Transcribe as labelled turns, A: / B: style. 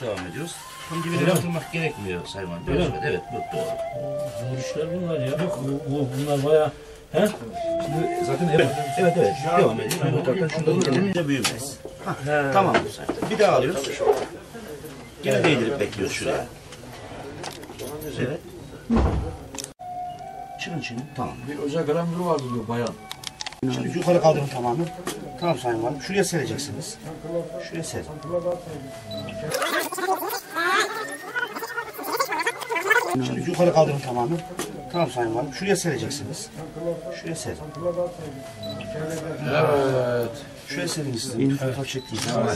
A: Devam ediyoruz. Tam dibine batırmak gerekmiyor Sayın Valim.
B: Öyle
A: Evet,
B: mi?
A: evet, bu doğru.
B: Zor işler bunlar ya. Yok bu, bu- bunlar baya... He?
A: Şimdi zaten evet, evet, evet. Devam edelim. Ben mutlaka şurada inince büyümez. Tamam bu. Bir daha alıyoruz. Gene değdirip bekliyoruz şuraya. Evet. Çıkın şimdi. Tamam.
C: Bir özel kalemleri vardı diyor bayan.
A: Şimdi yukarı kaldırın tamamı. Tamam Sayın Valim. Şuraya sereceksiniz. Şuraya ser. Şimdi yukarı kaldırın tamamı. Tamam Sayın Valim. Şuraya sereceksiniz. Şuraya ser.
C: Evet.
A: Şuraya serin istedim. Fotoğraf çektiğim zaman.